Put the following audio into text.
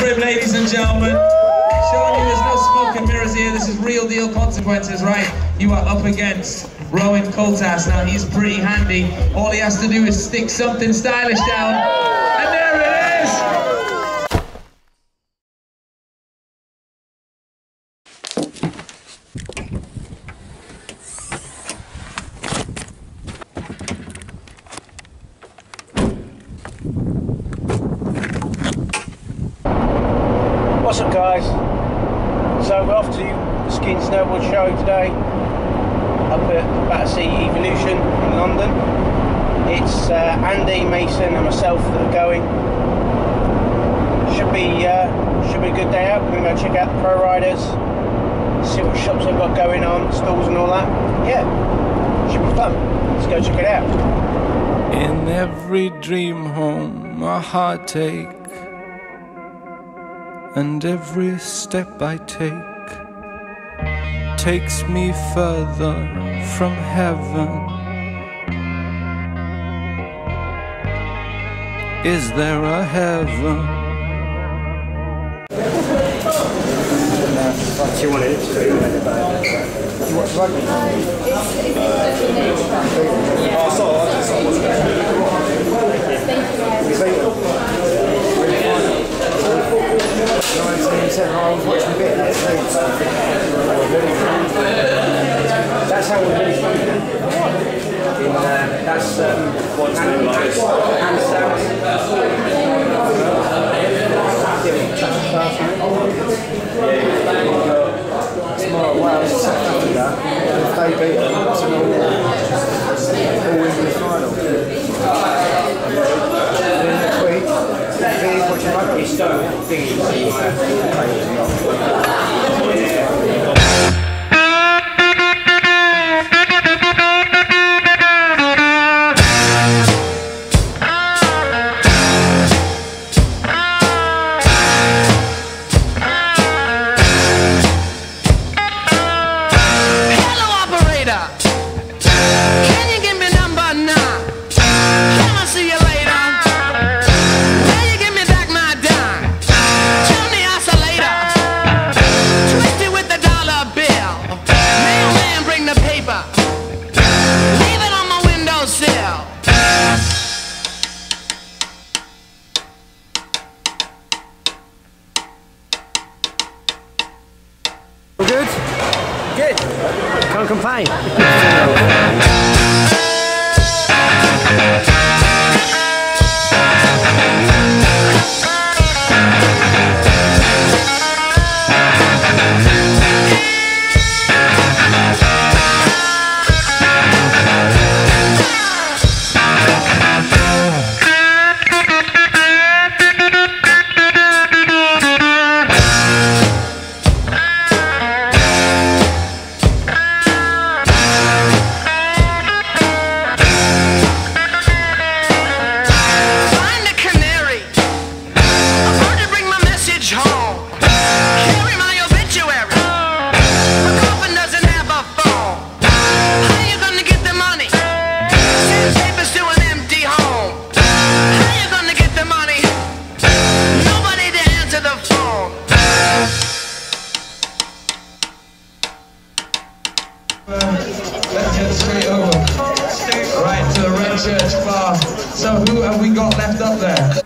ladies and gentlemen. Showing you there's no smoke and mirrors here. This is real deal consequences, right? You are up against Rowan Coultas. Now he's pretty handy. All he has to do is stick something stylish down, and there it is. What's up, guys? So we're off to the Ski and Snowboard Show today, up at Battersea Evolution in London. It's uh, Andy, Mason, and myself that are going. Should be uh, should be a good day out. We're going to check out the pro riders, see what shops they've got going on, stalls and all that. Yeah, should be fun. Let's go check it out. In every dream home, a heartache, and every step I take takes me further from heaven. Is there a heaven? That's 下午电影 windowsill. Good? Good. Can't complain. So who have we got left up there?